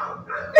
No.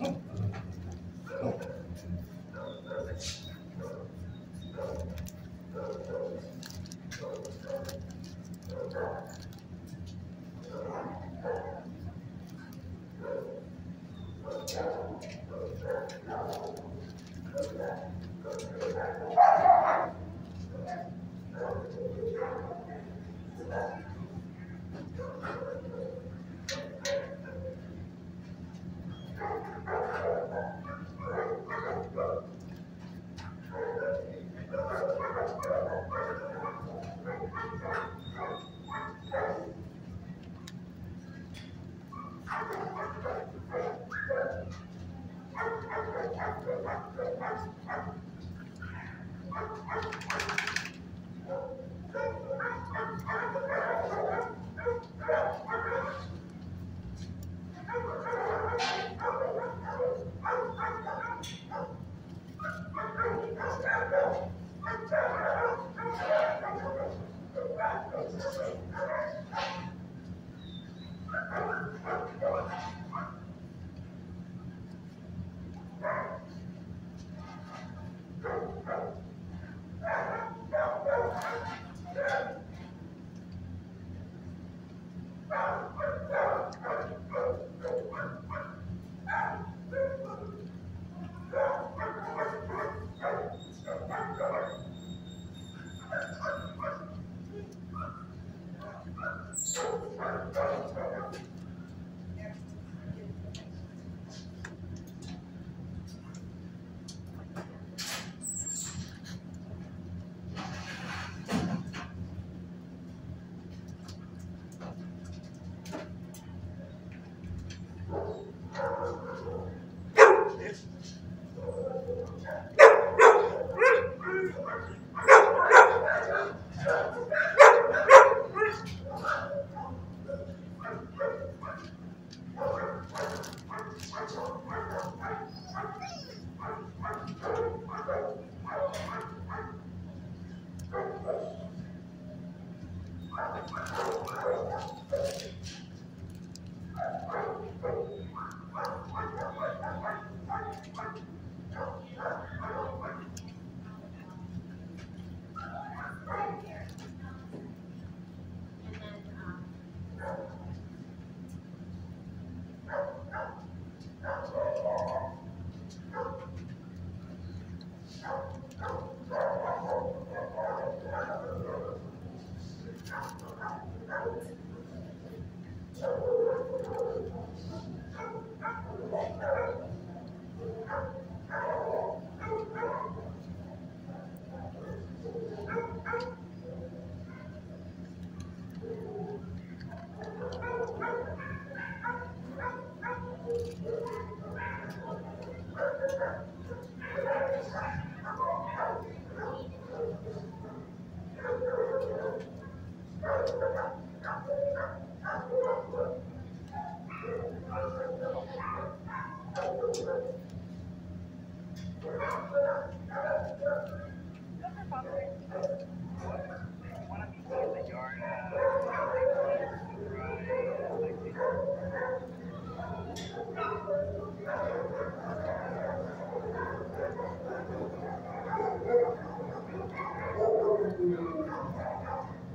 And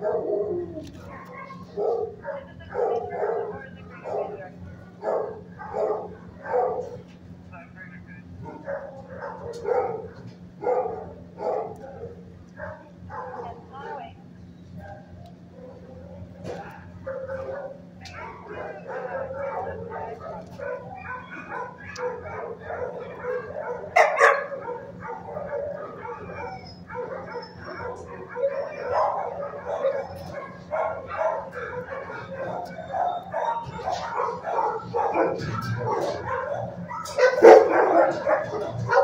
Yeah. Hello.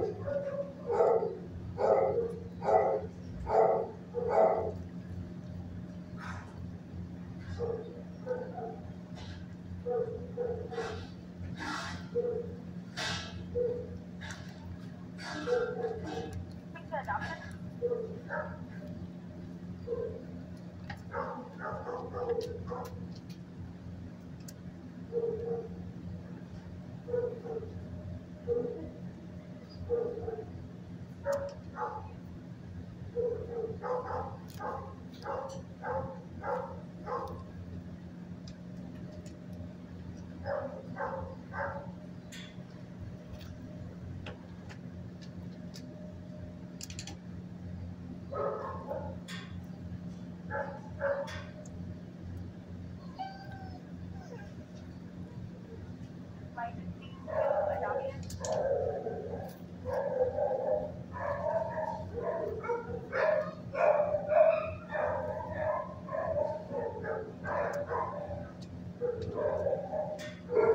Thank you.